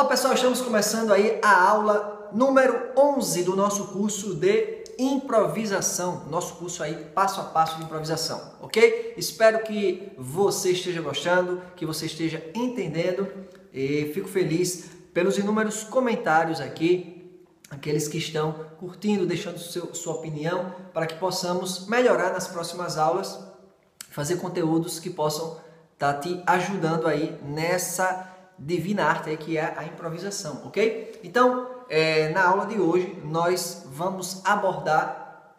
Olá pessoal, estamos começando aí a aula número 11 do nosso curso de improvisação, nosso curso aí passo a passo de improvisação, ok? Espero que você esteja gostando, que você esteja entendendo e fico feliz pelos inúmeros comentários aqui, aqueles que estão curtindo, deixando seu, sua opinião, para que possamos melhorar nas próximas aulas, fazer conteúdos que possam estar tá te ajudando aí nessa divina arte que é a improvisação, ok? Então, é, na aula de hoje, nós vamos abordar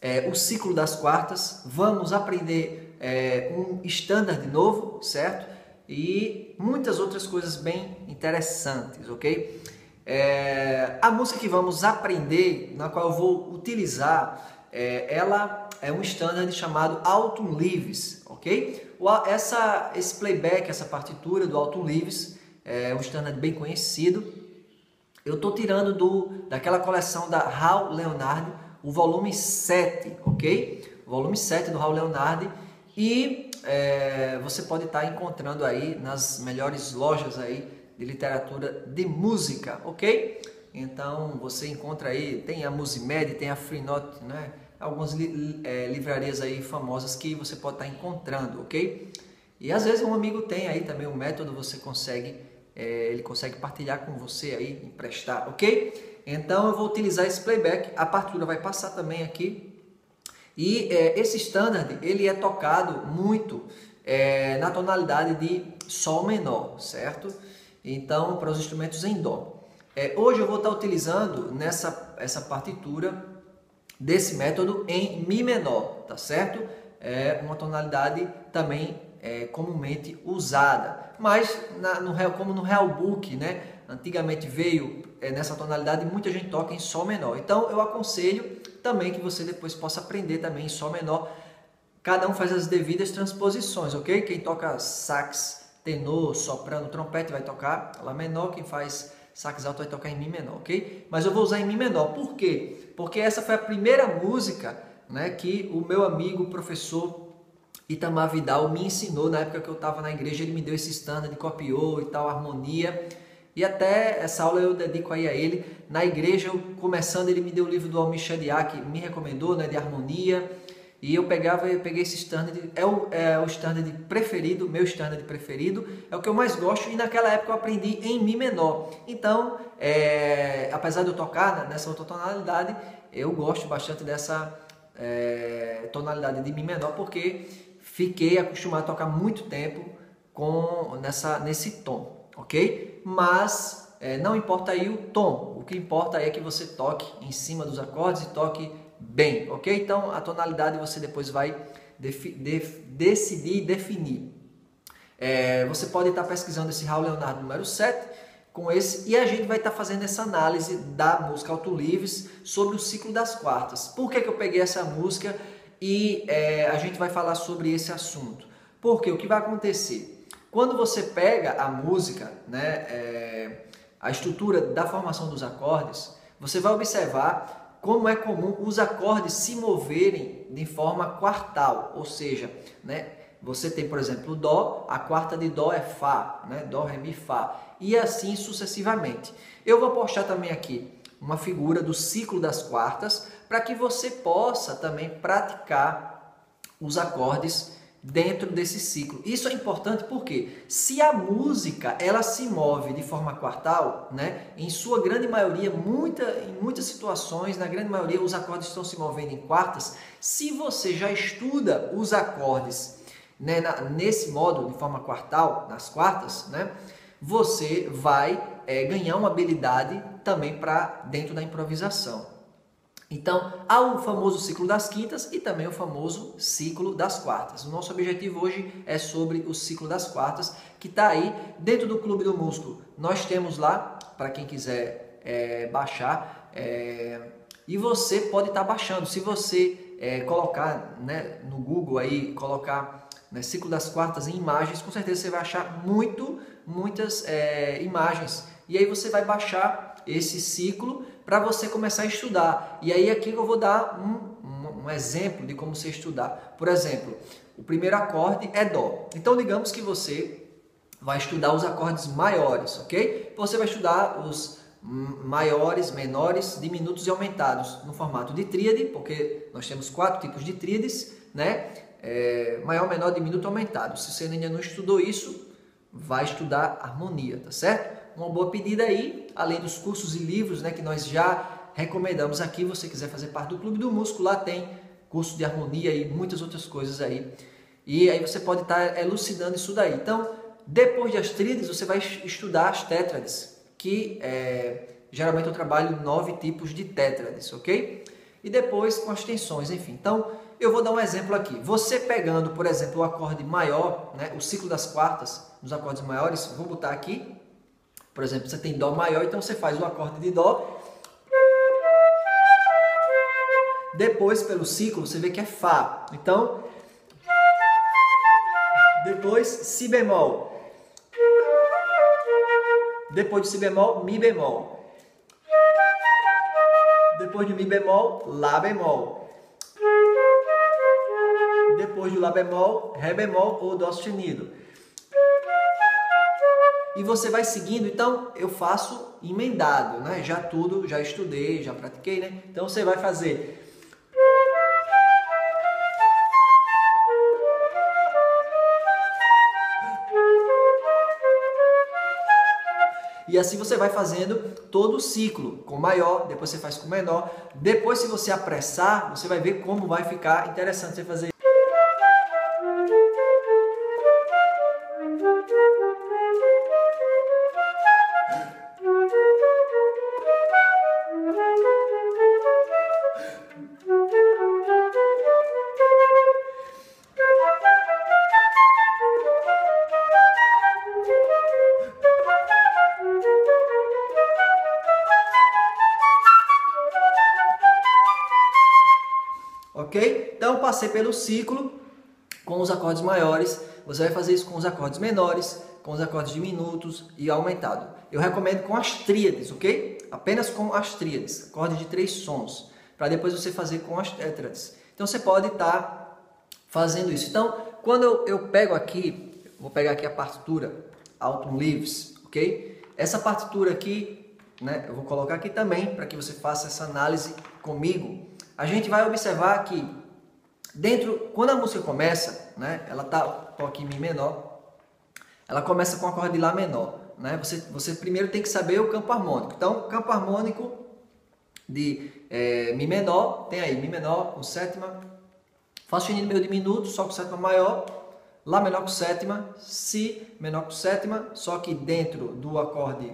é, o ciclo das quartas, vamos aprender é, um standard novo, certo? E muitas outras coisas bem interessantes, ok? É, a música que vamos aprender, na qual eu vou utilizar, é, ela é um standard chamado Autumn Leaves, ok? essa, esse playback, essa partitura do Alton Leaves, é um standard bem conhecido. Eu estou tirando do, daquela coleção da Raul Leonardi, o volume 7, ok? O volume 7 do Raul Leonardi. E é, você pode estar tá encontrando aí nas melhores lojas aí de literatura de música, ok? Então você encontra aí, tem a Musimed, tem a Freenote, né? Algumas li, é, livrarias aí famosas que você pode estar encontrando, ok? E às vezes um amigo tem aí também um método, você consegue, é, ele consegue partilhar com você aí, emprestar, ok? Então eu vou utilizar esse playback, a partitura vai passar também aqui. E é, esse standard, ele é tocado muito é, na tonalidade de Sol menor, certo? Então, para os instrumentos em Dó. É, hoje eu vou estar utilizando nessa essa partitura desse método em Mi menor, tá certo? É uma tonalidade também é, comumente usada, mas na, no, como no Real Book, né? Antigamente veio é, nessa tonalidade muita gente toca em Sol menor. Então eu aconselho também que você depois possa aprender também em Sol menor. Cada um faz as devidas transposições, ok? Quem toca sax, tenor, soprano, trompete vai tocar Lá menor, quem faz sax alto vai tocar em Mi menor, ok? Mas eu vou usar em Mi menor, por quê? Porque essa foi a primeira música né, que o meu amigo, professor Itamar Vidal, me ensinou na época que eu estava na igreja, ele me deu esse standard, copiou e tal, harmonia. E até essa aula eu dedico aí a ele. Na igreja, eu, começando, ele me deu o livro do Almir Shadiak, me recomendou, né, de harmonia. E eu pegava, peguei esse standard, é o, é o standard preferido, meu standard preferido, é o que eu mais gosto e naquela época eu aprendi em Mi menor. Então, é, apesar de eu tocar nessa outra tonalidade, eu gosto bastante dessa é, tonalidade de Mi menor porque fiquei acostumado a tocar muito tempo com nessa, nesse tom, ok? Mas é, não importa aí o tom, o que importa é que você toque em cima dos acordes e toque bem, ok? Então a tonalidade você depois vai defi def decidir e definir. É, você pode estar pesquisando esse Raul Leonardo número 7 com esse e a gente vai estar fazendo essa análise da música Auto Livres sobre o ciclo das quartas. Por que, que eu peguei essa música e é, a gente vai falar sobre esse assunto? Porque o que vai acontecer? Quando você pega a música, né, é, a estrutura da formação dos acordes, você vai observar como é comum os acordes se moverem de forma quartal, ou seja, né, você tem, por exemplo, Dó, a quarta de Dó é Fá, né, Dó, Ré, Mi, Fá, e assim sucessivamente. Eu vou postar também aqui uma figura do ciclo das quartas para que você possa também praticar os acordes dentro desse ciclo. Isso é importante porque se a música ela se move de forma quartal, né, em sua grande maioria, muita, em muitas situações, na grande maioria, os acordes estão se movendo em quartas. Se você já estuda os acordes né, na, nesse modo, de forma quartal, nas quartas, né, você vai é, ganhar uma habilidade também para dentro da improvisação. Então, há o famoso ciclo das quintas e também o famoso ciclo das quartas. O nosso objetivo hoje é sobre o ciclo das quartas, que está aí dentro do Clube do Músculo. Nós temos lá, para quem quiser é, baixar, é, e você pode estar tá baixando. Se você é, colocar né, no Google aí, colocar né, ciclo das quartas em imagens, com certeza você vai achar muito, muitas é, imagens. E aí você vai baixar esse ciclo para você começar a estudar. E aí aqui eu vou dar um, um, um exemplo de como você estudar. Por exemplo, o primeiro acorde é Dó. Então digamos que você vai estudar os acordes maiores, ok? Você vai estudar os maiores, menores, diminutos e aumentados no formato de tríade, porque nós temos quatro tipos de tríades, né? É, maior, menor, diminuto, aumentado. Se você ainda não estudou isso, vai estudar harmonia, tá certo? Uma boa pedida aí, além dos cursos e livros, né, que nós já recomendamos aqui, você quiser fazer parte do Clube do Músculo, lá tem curso de harmonia e muitas outras coisas aí. E aí você pode estar elucidando isso daí. Então, depois das tríades, você vai estudar as tétrades, que é, geralmente eu trabalho nove tipos de tétrades, ok? E depois com as tensões, enfim. Então, eu vou dar um exemplo aqui. Você pegando, por exemplo, o acorde maior, né, o ciclo das quartas, nos acordes maiores, vou botar aqui. Por exemplo, você tem Dó maior, então você faz o acorde de Dó. Depois, pelo ciclo, você vê que é Fá. Então, depois Si bemol. Depois de Si bemol, Mi bemol. Depois de Mi bemol, Lá bemol. Depois do Lá bemol, Ré bemol ou Dó sustenido. E você vai seguindo, então eu faço emendado, né? Já tudo, já estudei, já pratiquei, né? Então você vai fazer E assim você vai fazendo todo o ciclo, com maior, depois você faz com menor. Depois, se você apressar, você vai ver como vai ficar interessante você fazer. Passei pelo ciclo com os acordes maiores, você vai fazer isso com os acordes menores, com os acordes diminutos e aumentado. Eu recomendo com as tríades, ok? Apenas com as tríades, acorde de três sons, para depois você fazer com as tétrades. Então você pode estar tá fazendo isso. Então, quando eu, eu pego aqui, vou pegar aqui a partitura Autumn Leaves, ok? Essa partitura aqui, né, eu vou colocar aqui também para que você faça essa análise comigo a gente vai observar que dentro, quando a música começa, né, ela tá em mi menor, ela começa com a acorde de lá menor, né? Você, você primeiro tem que saber o campo harmônico. Então, campo harmônico de é, mi menor, tem aí mi menor com sétima, fá sustenido meio diminuto, sol com sétima maior, lá menor com sétima, si menor com sétima, só que dentro do acorde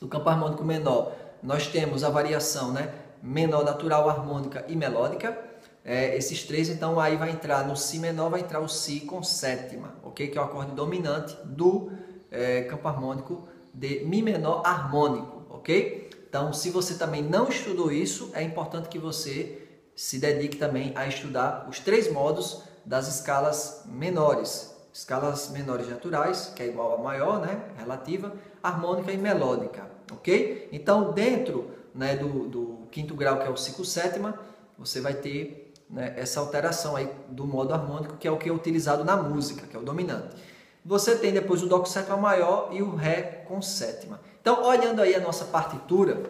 do campo harmônico menor, nós temos a variação, né? menor natural, harmônica e melódica. É, esses três, então aí vai entrar no Si menor, vai entrar o Si com sétima, ok? Que é o acorde dominante do é, campo harmônico de Mi menor harmônico, ok? Então, se você também não estudou isso, é importante que você se dedique também a estudar os três modos das escalas menores. Escalas menores naturais, que é igual a maior, né? Relativa, harmônica e melódica, ok? Então, dentro né, do, do quinto grau, que é o ciclo sétima, você vai ter né, essa alteração aí do modo harmônico, que é o que é utilizado na música, que é o dominante. Você tem depois o Dó com sétima maior e o Ré com sétima. Então, olhando aí a nossa partitura,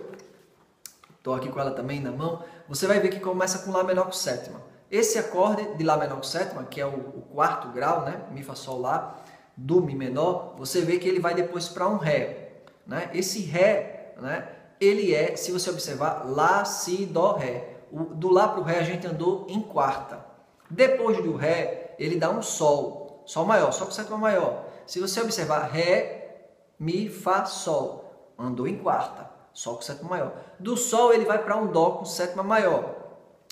estou aqui com ela também na mão, você vai ver que começa com Lá menor com sétima. Esse acorde de Lá menor com sétima, que é o, o quarto grau, né, Mi, Fá, Sol, Lá, do Mi menor, você vê que ele vai depois para um Ré. Né? Esse Ré, né, ele é, se você observar, Lá, Si, Dó, Ré. Do Lá para o Ré a gente andou em quarta. Depois do Ré, ele dá um Sol. Sol maior, Sol com sétima maior. Se você observar Ré, Mi, Fá, Sol. Andou em quarta. Sol com sétima maior. Do Sol ele vai para um Dó com sétima maior.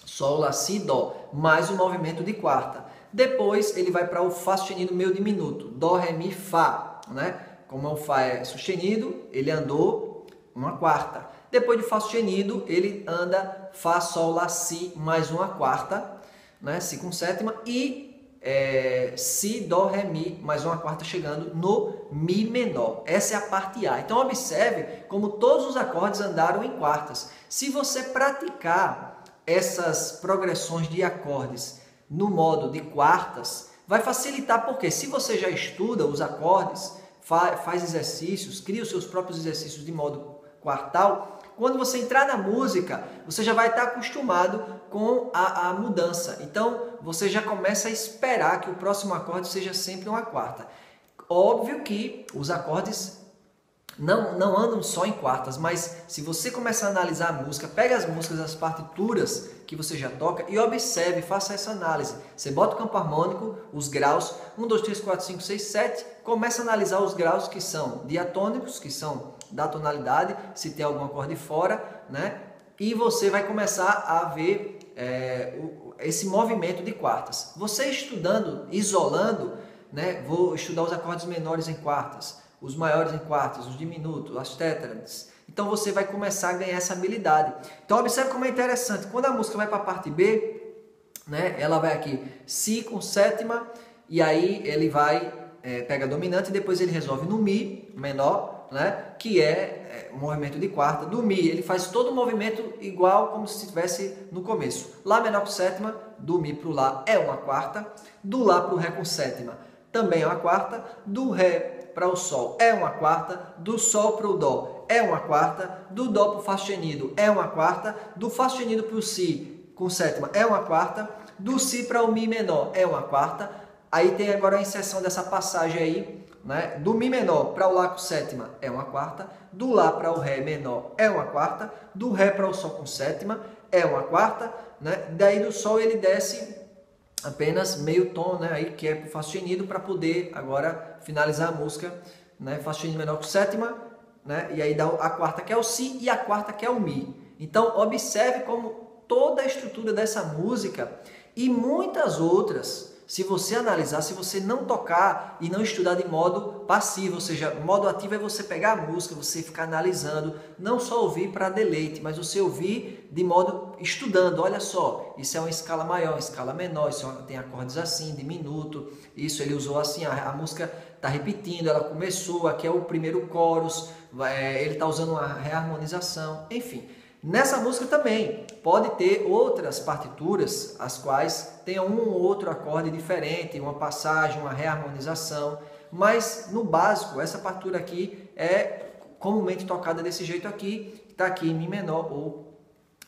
Sol, Lá, Si, Dó. Mais o movimento de quarta. Depois ele vai para o Fá sustenido meio diminuto. Dó, Ré, Mi, Fá. Né? Como o Fá é sustenido, ele andou uma quarta. Depois de Fá sustenido, ele anda Fá, Sol, Lá, Si, mais uma quarta, né? Si com sétima, e é, Si, Dó, Ré, Mi, mais uma quarta chegando no Mi menor. Essa é a parte A. Então observe como todos os acordes andaram em quartas. Se você praticar essas progressões de acordes no modo de quartas, vai facilitar porque se você já estuda os acordes, fa faz exercícios, cria os seus próprios exercícios de modo quartal, quando você entrar na música, você já vai estar acostumado com a, a, mudança. Então, você já começa a esperar que o próximo acorde seja sempre uma quarta. Óbvio que os acordes não, não andam só em quartas, mas se você começar a analisar a música, pega as músicas, as partituras que você já toca e observe, faça essa análise. Você bota o campo harmônico, os graus, 1, 2, 3, 4, 5, 6, 7, começa a analisar os graus que são diatônicos, que são da tonalidade, se tem algum acorde fora, né? E você vai começar a ver é, o, esse movimento de quartas. Você estudando, isolando, né? Vou estudar os acordes menores em quartas os maiores em quartas, os diminutos, as tétrades. Então você vai começar a ganhar essa habilidade. Então observe como é interessante. Quando a música vai para a parte B, né, ela vai aqui Si com sétima, e aí ele vai, é, pega dominante, e depois ele resolve no Mi menor, né, que é, é o movimento de quarta. Do Mi ele faz todo o movimento igual como se estivesse no começo. Lá menor com sétima, do Mi para o Lá é uma quarta, do Lá para o Ré com sétima também é uma quarta, do Ré para o Sol é uma quarta, do Sol para o Dó é uma quarta, do Dó para o Fá sustenido é uma quarta, do Fá sustenido para o Si com sétima é uma quarta, do Si para o Mi menor é uma quarta. Aí tem agora a inserção dessa passagem aí, né? Do Mi menor para o Lá com sétima é uma quarta, do Lá para o Ré menor é uma quarta, do Ré para o Sol com sétima é uma quarta, né? Daí do Sol ele desce apenas meio tom, né, aí que é para o Fá sustenido para poder agora finalizar a música, né, Fá sustenido menor com sétima, né, e aí dá a quarta que é o Si e a quarta que é o Mi. Então observe como toda a estrutura dessa música e muitas outras se você analisar, se você não tocar e não estudar de modo passivo, ou seja, modo ativo é você pegar a música, você ficar analisando, não só ouvir para deleite, mas você ouvir de modo estudando. Olha só, isso é uma escala maior, uma escala menor, isso é tem acordes assim, diminuto, isso ele usou assim, a, a música está repetindo, ela começou, aqui é o primeiro chorus, é, ele está usando uma reharmonização, enfim. Nessa música também pode ter outras partituras, as quais tenham um ou outro acorde diferente, uma passagem, uma reharmonização, mas no básico, essa partitura aqui é comumente tocada desse jeito aqui, está aqui em Mi menor ou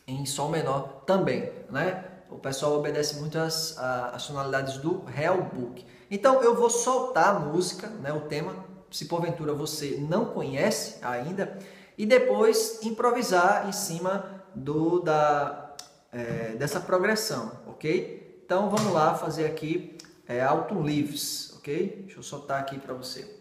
em Sol menor também, né? O pessoal obedece muito as, as tonalidades do Real Book. Então eu vou soltar a música, né, o tema, se porventura você não conhece ainda, e depois improvisar em cima do da é, dessa progressão, ok? Então vamos lá fazer aqui é, Alto Leaves, ok? Deixa eu soltar aqui para você.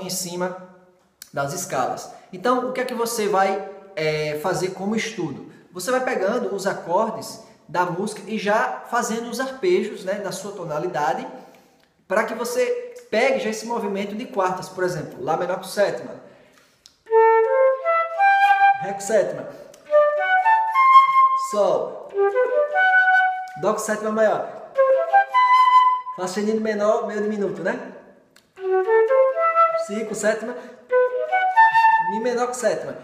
Em cima das escalas. Então, o que é que você vai é, fazer como estudo? Você vai pegando os acordes da música e já fazendo os arpejos né, na sua tonalidade para que você pegue já esse movimento de quartas, por exemplo, Lá menor com sétima, Ré com sétima, Sol, Dó com sétima maior, Fá sustenido menor, meio diminuto, né? Si com sétima, Mi menor com sétima.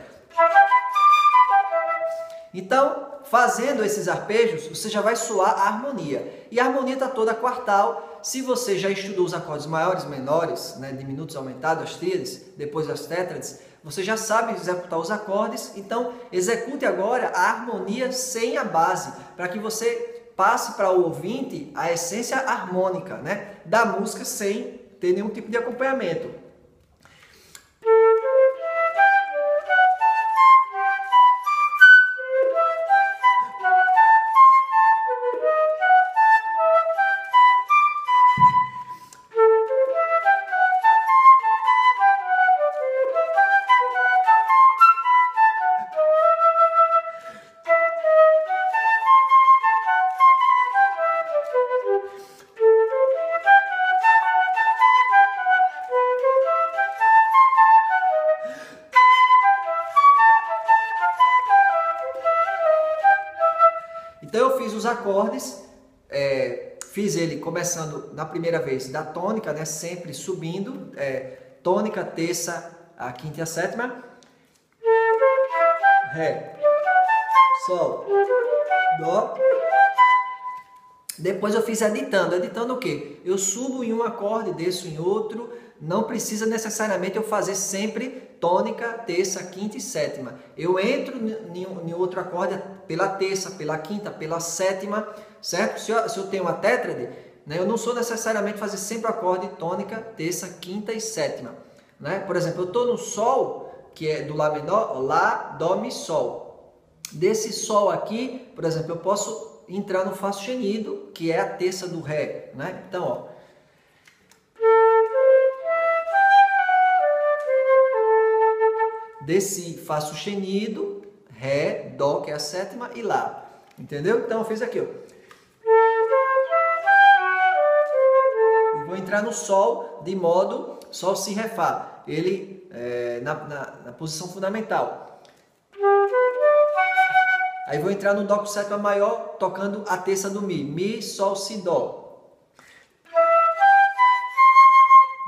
Então, fazendo esses arpejos, você já vai soar a harmonia. E a harmonia está toda quartal. Se você já estudou os acordes maiores, menores, né, diminutos, aumentados, as tríades, depois as tétrades, você já sabe executar os acordes. Então, execute agora a harmonia sem a base, para que você passe para o ouvinte a essência harmônica né, da música sem ter nenhum tipo de acompanhamento. Os acordes, é, fiz ele começando na primeira vez da tônica, né, sempre subindo, é, tônica, terça, a quinta e a sétima, Ré, Sol, Dó. Depois eu fiz editando. Editando o quê? Eu subo em um acorde, desço em outro. Não precisa necessariamente eu fazer sempre tônica, terça, quinta e sétima. Eu entro em outro acorde pela terça, pela quinta, pela sétima, certo? Se eu, se eu tenho uma tétrade, né, eu não sou necessariamente fazer sempre acorde tônica, terça, quinta e sétima. Né? Por exemplo, eu estou no Sol, que é do Lá menor, Lá, Dó, Mi, Sol. Desse Sol aqui, por exemplo, eu posso entrar no Fá sustenido, que é a terça do Ré. Né? Então, ó. Desse Fá sustenido, Ré, Dó, que é a sétima, e Lá. Entendeu? Então, eu fiz aqui, ó. E vou entrar no Sol de modo Sol, Si, Ré, Fá. Ele é, na, na, na posição fundamental. Aí vou entrar no Dó com sétima maior, tocando a terça do Mi. Mi, Sol, Si, Dó.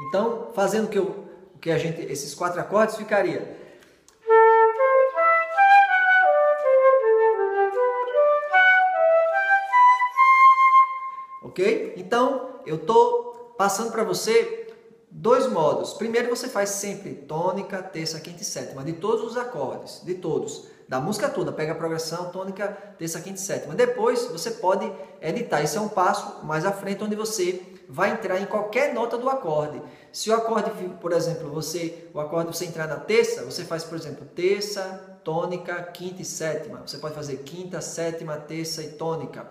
Então, fazendo que, eu, que a gente, esses quatro acordes, ficaria... Então, eu estou passando para você dois modos. Primeiro, você faz sempre tônica, terça, quinta e sétima, de todos os acordes, de todos da música toda, pega a progressão tônica, terça, quinta e sétima. Depois você pode editar, esse é um passo mais à frente onde você vai entrar em qualquer nota do acorde. Se o acorde, por exemplo, você, o acorde você entrar na terça, você faz, por exemplo, terça, tônica, quinta e sétima. Você pode fazer quinta, sétima, terça e tônica.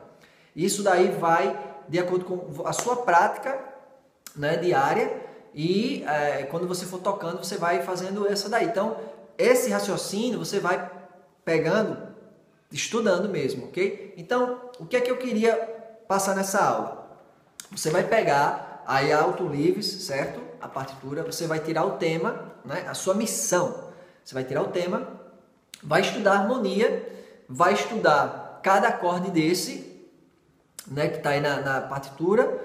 Isso daí vai de acordo com a sua prática né, diária e é, quando você for tocando, você vai fazendo essa daí. Então, esse raciocínio você vai pegando, estudando mesmo, ok? Então, o que é que eu queria passar nessa aula? Você vai pegar aí a Auto Livres, certo? A partitura, você vai tirar o tema, né? A sua missão. Você vai tirar o tema, vai estudar harmonia, vai estudar cada acorde desse, né? Que está aí na, na partitura,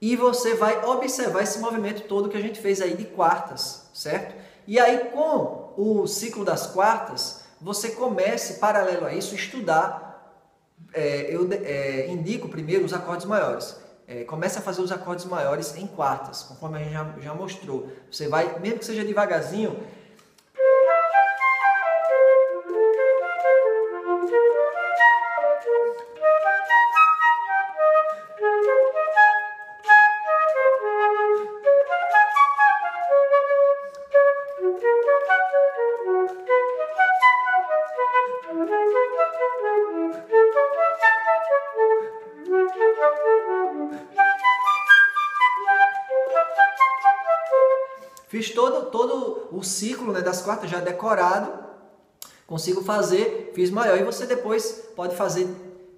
e você vai observar esse movimento todo que a gente fez aí de quartas, certo? E aí com o ciclo das quartas, você comece, paralelo a isso, estudar. É, eu é, indico primeiro os acordes maiores. É, comece a fazer os acordes maiores em quartas, conforme a gente já, já mostrou. Você vai, mesmo que seja devagarzinho, quartas já decorado, consigo fazer, fiz maior. E você depois pode fazer,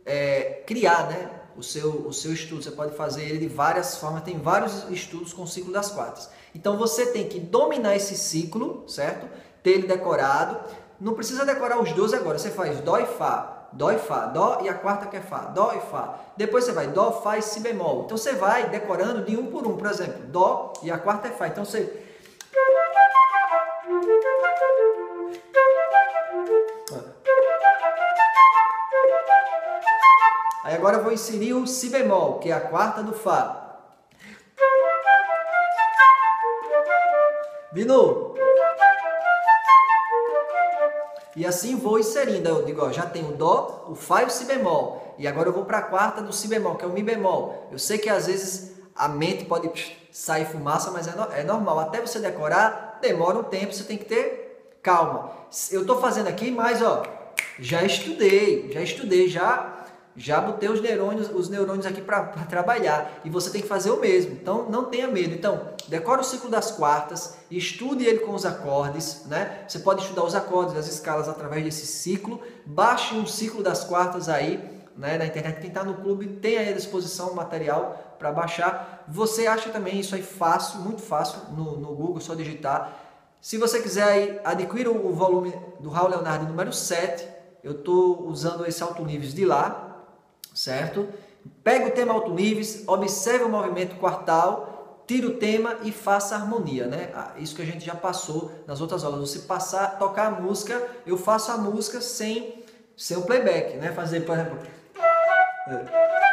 é, criar né, o, seu, o seu estudo. Você pode fazer ele de várias formas, tem vários estudos com o ciclo das quartas. Então você tem que dominar esse ciclo, certo? Ter ele decorado. Não precisa decorar os 12 agora, você faz Dó e Fá, Dó e Fá, Dó e a quarta que é Fá, Dó e Fá. Depois você vai Dó, Fá e Si bemol. Então você vai decorando de um por um, por exemplo, Dó e a quarta é Fá. Então você agora eu vou inserir o Si bemol, que é a quarta do Fá. Novo. E assim vou inserindo. Eu digo, ó, já tenho o Dó, o Fá e o Si bemol. E agora eu vou para a quarta do Si bemol, que é o Mi bemol. Eu sei que às vezes a mente pode sair fumaça, mas é, no, é normal. Até você decorar, demora um tempo, você tem que ter calma. Eu estou fazendo aqui, mas ó, já estudei, já estudei, já já botei os neurônios, os neurônios aqui para trabalhar e você tem que fazer o mesmo. Então não tenha medo. Então, decore o ciclo das quartas, estude ele com os acordes, né? Você pode estudar os acordes, as escalas através desse ciclo. Baixe um ciclo das quartas aí, né, na internet. Quem está no clube tem aí à disposição material para baixar. Você acha também isso aí fácil, muito fácil no, no Google, só digitar. Se você quiser aí, adquirir o volume do Raul Leonardo número 7, eu estou usando esse alto níveis de lá, certo? Pega o tema alto níveis, observe o movimento quartal, tira o tema e faça a harmonia, né? Ah, isso que a gente já passou nas outras aulas. Você passar, tocar a música, eu faço a música sem, sem o playback, né? Fazer, por exemplo... É.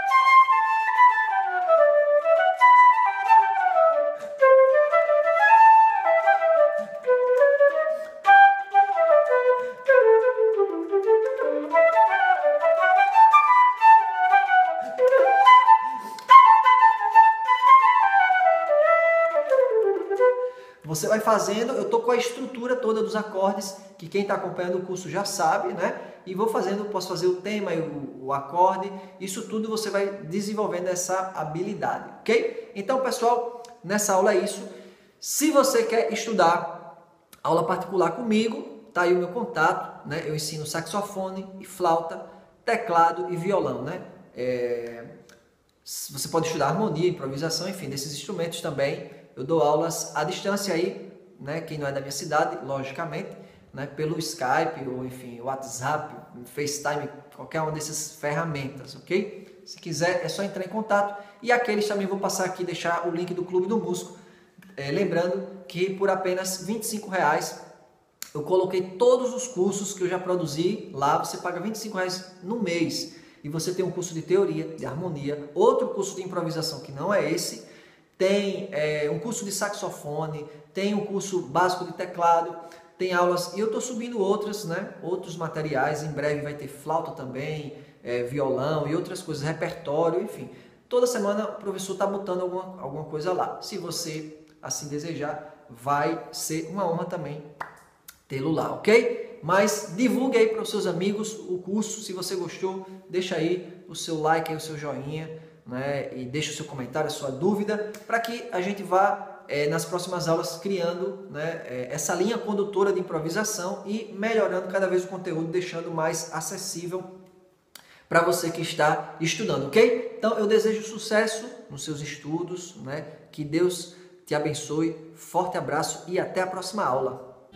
fazendo, eu estou com a estrutura toda dos acordes, que quem está acompanhando o curso já sabe, né? E vou fazendo, posso fazer o tema e o, o acorde, isso tudo você vai desenvolvendo essa habilidade, ok? Então, pessoal, nessa aula é isso. Se você quer estudar aula particular comigo, tá aí o meu contato, né? Eu ensino saxofone e flauta, teclado e violão, né? É... Você pode estudar harmonia, improvisação, enfim, desses instrumentos também eu dou aulas à distância aí, né, quem não é da minha cidade, logicamente, né, pelo Skype ou enfim, WhatsApp, FaceTime, qualquer uma dessas ferramentas, ok? Se quiser é só entrar em contato. E aqueles também vou passar aqui deixar o link do Clube do Músico, é, lembrando que por apenas 25 reais eu coloquei todos os cursos que eu já produzi lá, você paga 25 reais no mês. E você tem um curso de teoria, de harmonia, outro curso de improvisação que não é esse tem é, um curso de saxofone, tem um curso básico de teclado, tem aulas e eu estou subindo outras, né? Outros materiais. Em breve vai ter flauta também, é, violão e outras coisas, repertório, enfim. Toda semana o professor está botando alguma, alguma coisa lá. Se você assim desejar, vai ser uma honra também tê-lo lá, ok? Mas divulgue aí para os seus amigos o curso. Se você gostou, deixa aí o seu like, aí, o seu joinha né, e deixe o seu comentário, a sua dúvida, para que a gente vá é, nas próximas aulas criando né, é, essa linha condutora de improvisação e melhorando cada vez o conteúdo, deixando mais acessível para você que está estudando, ok? Então eu desejo sucesso nos seus estudos, né? que Deus te abençoe, forte abraço e até a próxima aula.